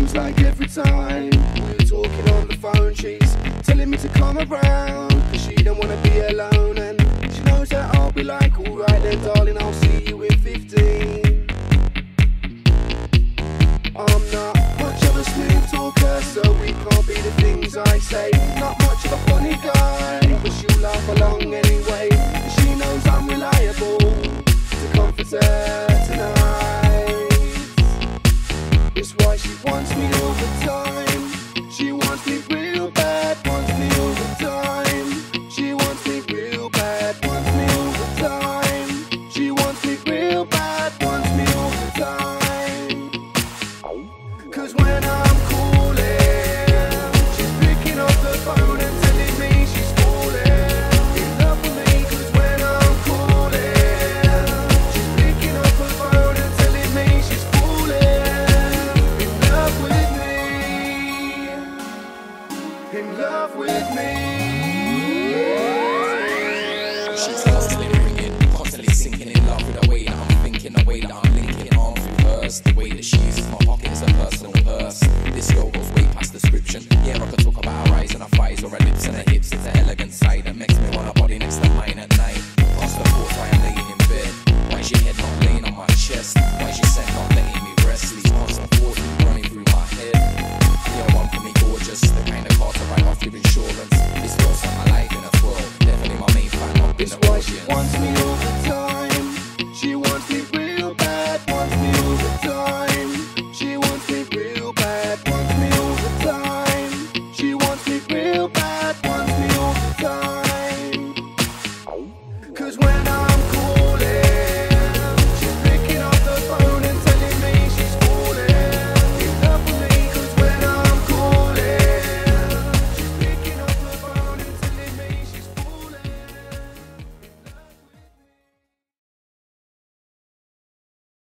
seems like every time we're talking on the phone, she's telling me to come around. Cause she don't wanna be alone. And she knows that I'll be like, alright then, darling, I'll see you in 15. I'm not much of a smooth talker, so we can't be the things I say. Not much of a funny guy, but she'll laugh along anyway. She knows I'm reliable to comfort her Cause when I'm calling, she's picking up the phone and telling me she's falling in love with me. Cause when I'm calling, she's picking up the phone and telling me she's falling in love with me. In love with me. She's constantly constantly sinking in love with the way that I'm thinking, the way that I'm hers, the way It's why she wants me all